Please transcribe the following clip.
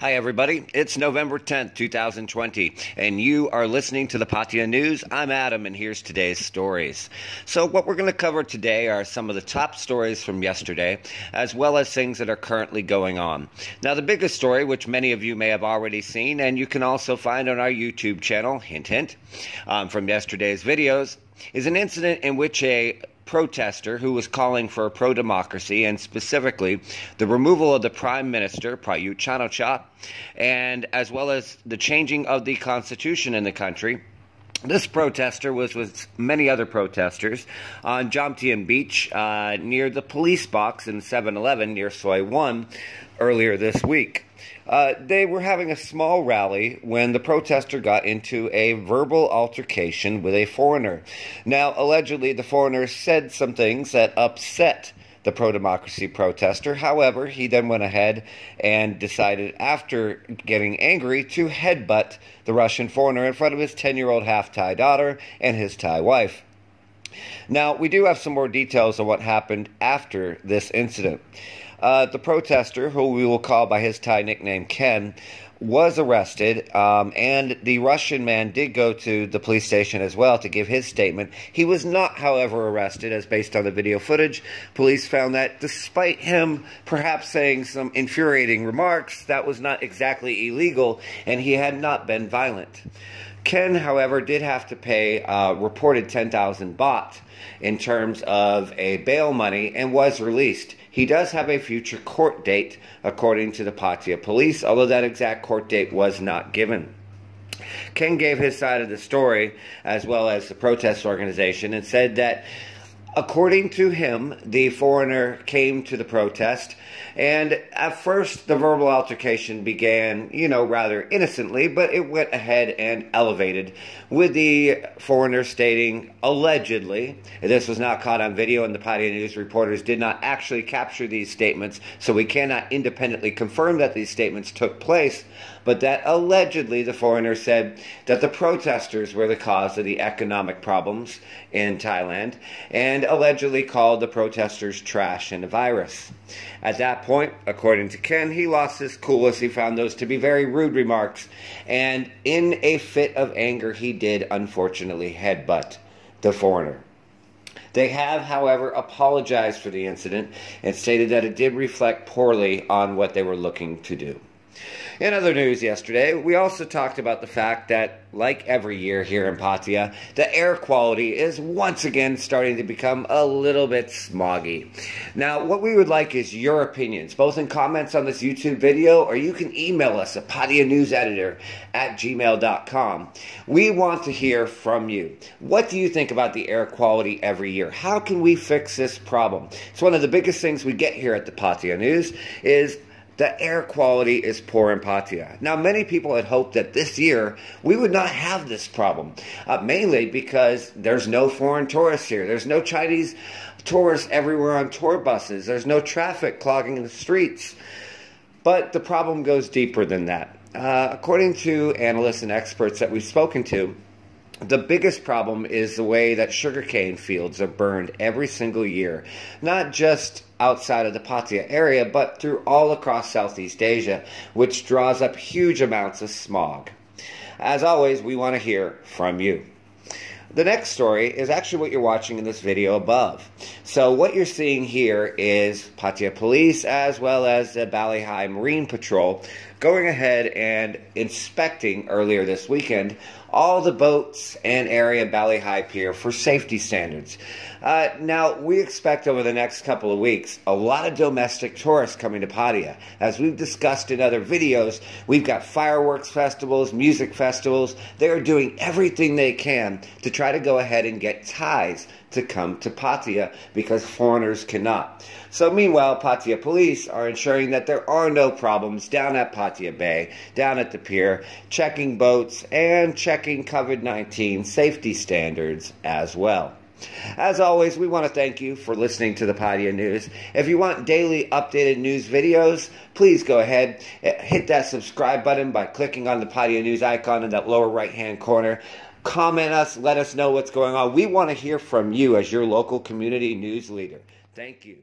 Hi, everybody. It's November 10th, 2020, and you are listening to the Pattaya News. I'm Adam, and here's today's stories. So, what we're going to cover today are some of the top stories from yesterday, as well as things that are currently going on. Now, the biggest story, which many of you may have already seen, and you can also find on our YouTube channel, hint, hint, um, from yesterday's videos, is an incident in which a protester who was calling for pro democracy and specifically the removal of the prime minister, Prayut Chan-o-cha, and as well as the changing of the constitution in the country. This protester was with many other protesters on Jomtien Beach uh, near the police box in 7 Eleven near Soi 1 earlier this week. Uh, they were having a small rally when the protester got into a verbal altercation with a foreigner. Now, allegedly, the foreigner said some things that upset the pro democracy protester. However, he then went ahead and decided, after getting angry, to headbutt the Russian foreigner in front of his 10 year old half Thai daughter and his Thai wife. Now, we do have some more details on what happened after this incident. Uh, the protester, who we will call by his Thai nickname Ken, was arrested, um, and the Russian man did go to the police station as well to give his statement. He was not, however, arrested, as based on the video footage. Police found that despite him perhaps saying some infuriating remarks, that was not exactly illegal, and he had not been violent. Ken, however, did have to pay uh, reported 10,000 baht in terms of a bail money and was released. He does have a future court date, according to the Pattaya police, although that exact court date was not given. Ken gave his side of the story, as well as the protest organization, and said that According to him, the foreigner came to the protest, and at first the verbal altercation began, you know, rather innocently, but it went ahead and elevated, with the foreigner stating, allegedly, this was not caught on video, and the Pattaya News reporters did not actually capture these statements, so we cannot independently confirm that these statements took place, but that allegedly the foreigner said that the protesters were the cause of the economic problems in Thailand, and allegedly called the protesters trash and a virus. At that point, according to Ken, he lost his cool as he found those to be very rude remarks, and in a fit of anger, he did unfortunately headbutt the foreigner. They have, however, apologized for the incident and stated that it did reflect poorly on what they were looking to do. In other news yesterday, we also talked about the fact that, like every year here in Pattaya, the air quality is once again starting to become a little bit smoggy. Now, what we would like is your opinions, both in comments on this YouTube video or you can email us at pattayanewseditor at gmail.com. We want to hear from you. What do you think about the air quality every year? How can we fix this problem? It's one of the biggest things we get here at the Pattaya News is the air quality is poor in Pattaya. Now, many people had hoped that this year we would not have this problem, uh, mainly because there's no foreign tourists here. There's no Chinese tourists everywhere on tour buses. There's no traffic clogging the streets. But the problem goes deeper than that. Uh, according to analysts and experts that we've spoken to, the biggest problem is the way that sugarcane fields are burned every single year, not just outside of the Pattaya area, but through all across Southeast Asia, which draws up huge amounts of smog. As always, we want to hear from you. The next story is actually what you're watching in this video above. So what you're seeing here is Pattaya Police as well as the Hai Marine Patrol going ahead and inspecting earlier this weekend all the boats and area Bali Hai Pier for safety standards. Uh, now, we expect over the next couple of weeks a lot of domestic tourists coming to Pattaya. As we've discussed in other videos, we've got fireworks festivals, music festivals. They are doing everything they can to try to go ahead and get Thais to come to Pattaya because foreigners cannot. So meanwhile, Pattaya police are ensuring that there are no problems down at Pattaya Bay, down at the pier, checking boats and checking COVID-19 safety standards as well. As always, we want to thank you for listening to the Pattaya News. If you want daily updated news videos, please go ahead, eh, hit that subscribe button by clicking on the Pattaya News icon in that lower right hand corner comment us, let us know what's going on. We want to hear from you as your local community news leader. Thank you.